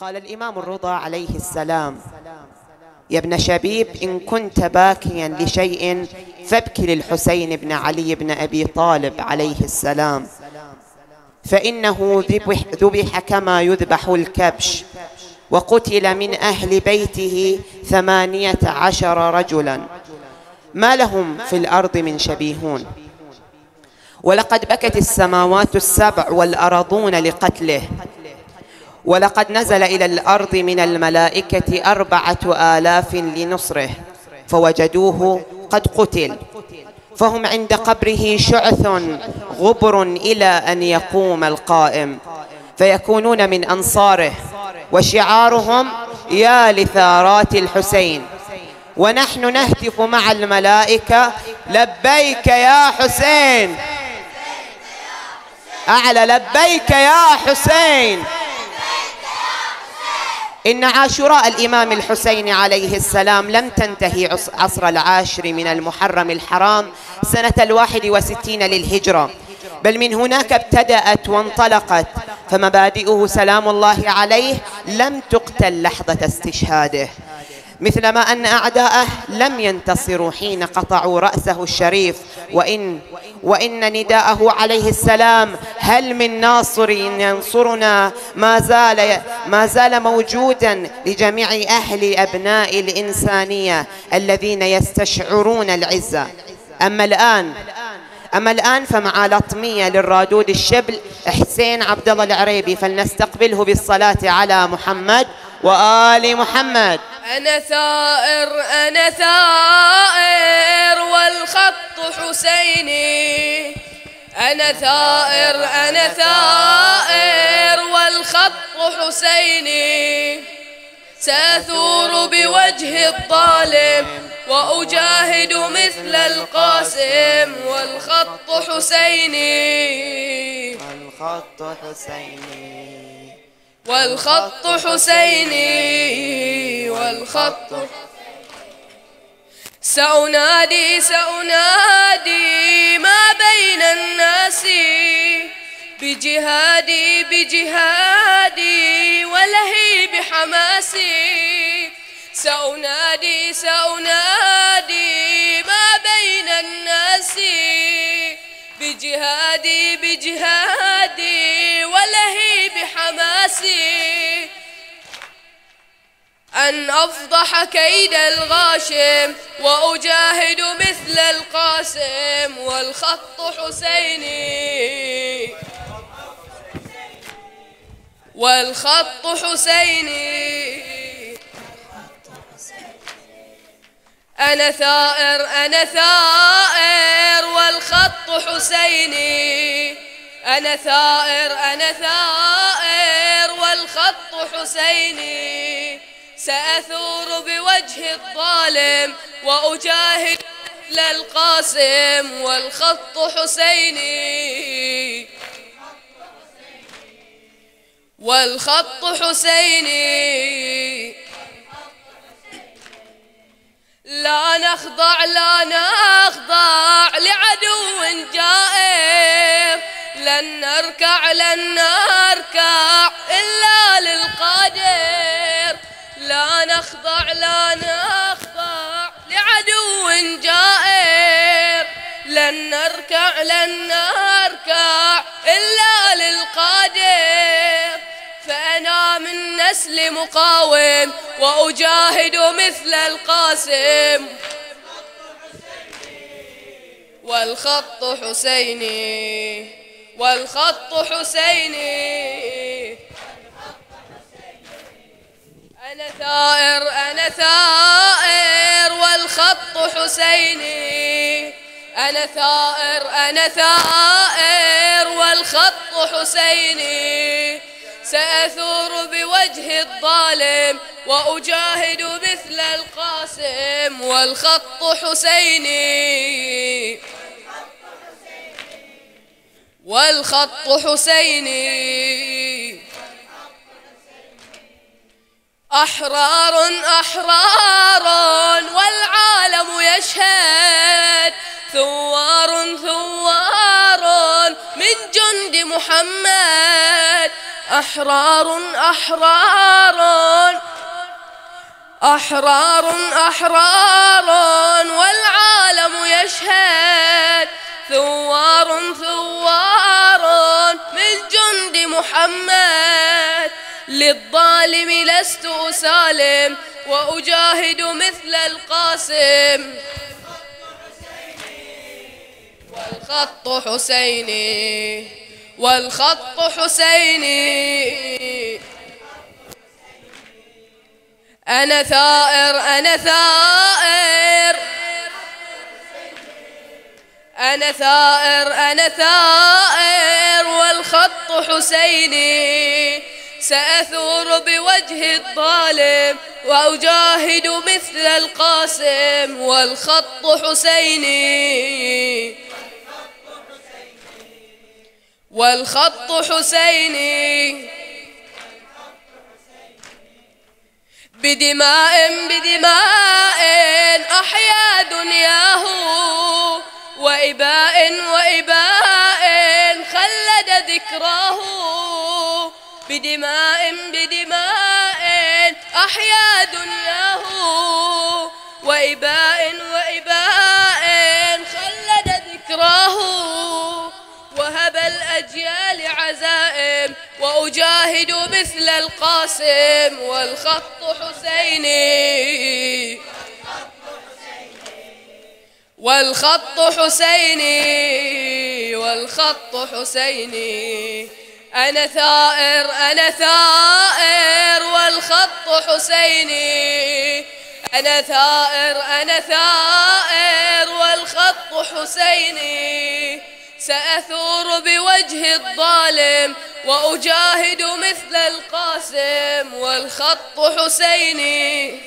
قال الإمام الرضا عليه السلام يا ابن شبيب إن كنت باكيا لشيء فابكي للحسين بن علي بن أبي طالب عليه السلام فإنه ذبح, كما يذبح الكبش وقتل من أهل بيته ثمانية عشر رجلا. ما لهم في الأرض من شبيهون. ولقد بكت السماوات السبع والأرضون لقتله ولقد نزل إلى الأرض من الملائكة أربعة آلاف لنصره فوجدوه قد قتل. فهم عند قبره شعث غبر إلى أن يقوم القائم. فيكونون من أنصاره وشعارهم يا لثارات الحسين. ونحن نهتف مع الملائكة لبيك يا حسين. أعلى لبيك يا حسين. إن عاشوراء الإمام الحسين عليه السلام لم تنتهي عصر العاشر من المحرم الحرام سنة الواحد وستين للهجرة. بل من هناك ابتدأت وانطلقت فمبادئه سلام الله عليه لم تقتل لحظة استشهاده. مثلما أن أعداءه لم ينتصروا حين قطعوا رأسه الشريف. وإن وإن نداءه عليه السلام هل من ناصر ينصرنا؟ ما زال ما زال موجودا لجميع أهل أبناء الإنسانية الذين يستشعرون العزة أما الآن أما الآن فمع لطمية للرادود الشبل حسين عبد الله العريبي فلنستقبله بالصلاة على محمد وآل محمد. أنا ثائر أنا ثائر والخط حسيني. أنا ثائر أنا ثائر والخط حسيني. سأثور بوجه الظالم وأجاهد مثل القاسم والخط حسيني. والخط حسيني. والخط حسيني. والخط. سأنادي سأنادي ما بين الناس؟ بجهادي بجهادي ولهي بحماسي سأنادي سأنادي ما بين الناس؟ بجهادي بجهادي ولهي بحماسي أن أفضح كيد الغاشم وأجاهد مثل القاسم والخط حسيني. والخط حسيني. أنا ثائر أنا ثائر والخط حسيني. أنا ثائر أنا ثائر والخط حسيني. سأثور بوجه الظالم وأجاهد للقاسم والخط حسيني. والخط حسيني. لا نخضع لا نخضع لعدو جائر. لن نركع لن نركع إلا للقادر. نخضع لا نخضع لعدو جائر. لن نركع لن نركع إلا للقادر. فأنا من نسل مقاوم وأجاهد مثل القاسم. والخط حسيني والخط حسيني. ثائر أنا ثائر والخط حسيني. أنا ثائر أنا ثائر والخط حسيني. سأثور بوجه الظالم وأجاهد مثل القاسم والخط حسيني. والخط حسيني. أحرار أحرار والعالم يشهد. ثوار ثوار من جند محمد. أحرار أحرار أحرار أحرار والعالم يشهد. ثوار ثوار من جند محمد. للظالم لست أسالم وأجاهد مثل القاسم. والخط حسيني والخط حسيني. أنا ثائر أنا ثائر. أنا ثائر أنا ثائر. والخط حسيني. سأثور بوجه الظالم وأجاهد مثل القاسم والخط حسيني. والخط حسيني. بدماء بدماء أحيا دنياه وإباء وإباء خلد ذكراه. بدماء بدماء أحيا دنياه وإباء وإباء خلد ذكراه وهب الأجيال عزائم وأجاهد مثل القاسم والخط حسيني والخط حسيني والخط حسيني أنا ثائر أنا ثائر والخط حسيني. أنا ثائر أنا ثائر والخط حسيني. سأثور بوجه الظالم وأجاهد مثل القاسم والخط حسيني.